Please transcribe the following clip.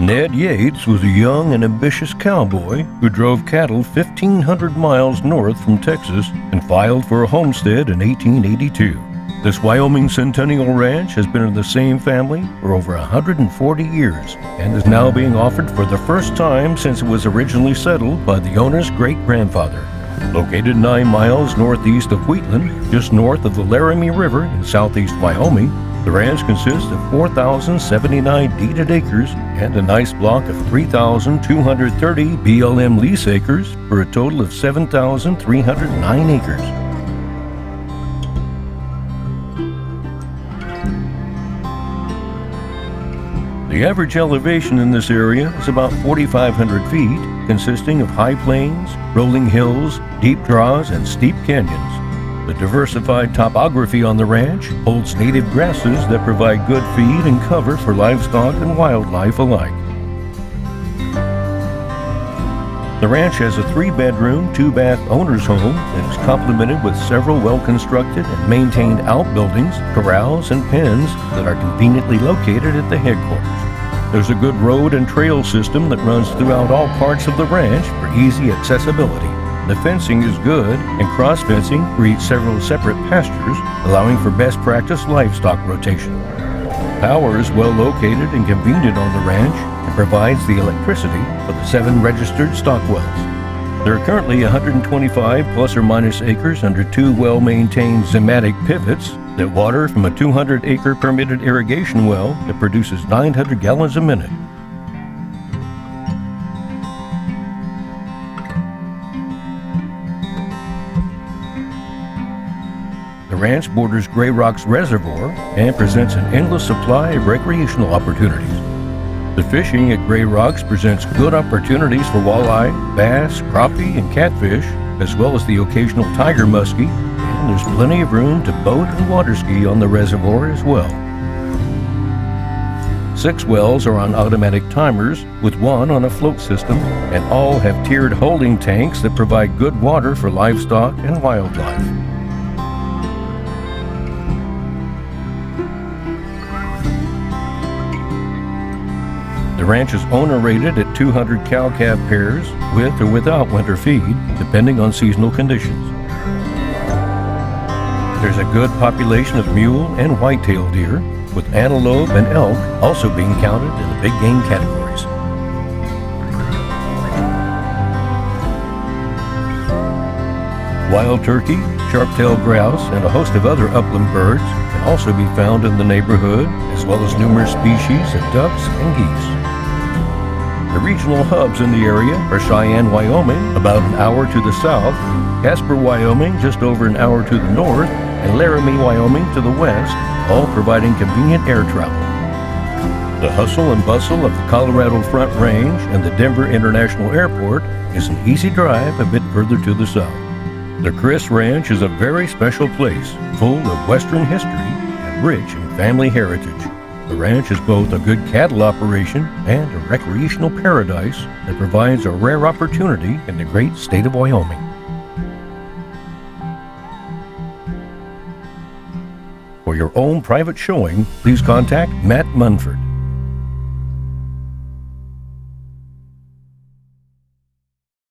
Ned Yates was a young and ambitious cowboy who drove cattle 1,500 miles north from Texas and filed for a homestead in 1882. This Wyoming Centennial Ranch has been in the same family for over 140 years and is now being offered for the first time since it was originally settled by the owner's great grandfather. Located nine miles northeast of Wheatland, just north of the Laramie River in southeast Wyoming, the ranch consists of 4,079 deeded acres and a nice block of 3,230 BLM lease acres for a total of 7,309 acres. The average elevation in this area is about 4,500 feet, consisting of high plains, rolling hills, deep draws, and steep canyons. The diversified topography on the ranch holds native grasses that provide good feed and cover for livestock and wildlife alike. The ranch has a three bedroom, two bath owner's home that is complemented with several well constructed and maintained outbuildings, corrals, and pens that are conveniently located at the headquarters. There's a good road and trail system that runs throughout all parts of the ranch for easy accessibility. The fencing is good, and cross fencing creates several separate pastures, allowing for best practice livestock rotation. Power is well located and convenient on the ranch provides the electricity for the seven registered stock wells. There are currently 125 plus or minus acres under two well maintained Zimmatic pivots that water from a 200 acre permitted irrigation well that produces 900 gallons a minute. The ranch borders Grayrocks Reservoir and presents an endless supply of recreational opportunities. The fishing at Grayrocks presents good opportunities for walleye, bass, crappie, and catfish, as well as the occasional tiger muskie, and there's plenty of room to boat and water ski on the reservoir as well. Six wells are on automatic timers, with one on a float system, and all have tiered holding tanks that provide good water for livestock and wildlife. Ranch is owner rated at 200 cow calf pairs with or without winter feed, depending on seasonal conditions. There's a good population of mule and whitetail deer, with antelope and elk also being counted in the big game categories. Wild turkey, sharp-tailed grouse, and a host of other upland birds can also be found in the neighborhood, as well as numerous species of ducks and geese. Regional hubs in the area are Cheyenne, Wyoming, about an hour to the south, Casper, Wyoming, just over an hour to the north, and Laramie, Wyoming to the west, all providing convenient air travel. The hustle and bustle of the Colorado Front Range and the Denver International Airport is an easy drive a bit further to the south. The Criss Ranch is a very special place, full of Western history and rich in family heritage. The ranch is both a good cattle operation and a recreational paradise that provides a rare opportunity in the great state of Wyoming. For your own private showing, please contact Matt Munford